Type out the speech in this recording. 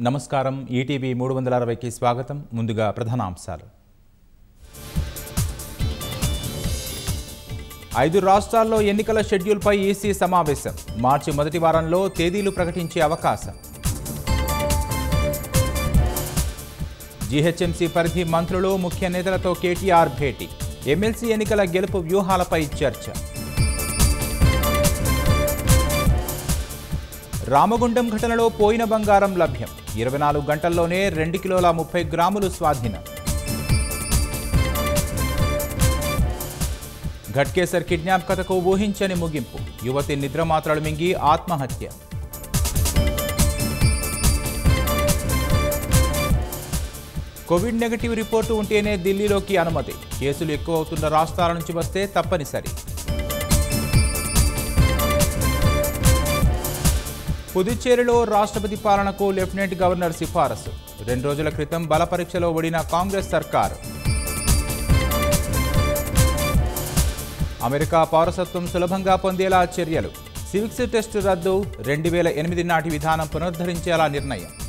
నమస్కారం. ఈటీవీ మూడు వందల అరవైకి స్వాగతం. ముందుగా ప్రధానాంశాలు. ఐదు రాష్ట్రాల్లో ఎన్నికల షెడ్యూల్పై ఈసీ సమావేశం. మార్చి మొదటి వారంలో తేదీలు ప్రకటించే అవకాశం. జీహెచ్ఎంసీ పరిధి మంత్రులు ముఖ్య నేతలతో కేటీఆర్ భేటీ. ఎమ్మెల్సీ ఎన్నికల గెలుపు వ్యూహాలపై చర్చ. రామగుండం ఘటనలో పోయిన బంగారం లభ్యం. ఇరవై నాలుగు గంటల్లోనే రెండు కిలోల ముప్పై గ్రాములు స్వాధీనం. ఘట్కేసర్ కిడ్నాప్ కథకు ఊహించని ముగింపు. యువతి నిద్రమాత్రలు మింగి ఆత్మహత్య. కోవిడ్ నెగటివ్ రిపోర్టు ఉంటేనే ఢిల్లీలోకి అనుమతి. కేసులు ఎక్కువ అవుతున్న రాష్ట్రాల నుంచి వస్తే తప్పనిసరి. పుదుచ్చేరిలో రాష్ట్రపతి పాలనకు లెఫ్టినెంట్ గవర్నర్ సిఫారసు. రెండు రోజుల క్రితం బల పరీక్షలో ఓడిన కాంగ్రెస్ సర్కారు. అమెరికా పౌరసత్వం సులభంగా పొందేలా చర్యలు. సివిక్స్ టెస్టు రద్దు రెండు వేల ఎనిమిది నాటి విధానం పునరుద్ధరించేలా నిర్ణయం.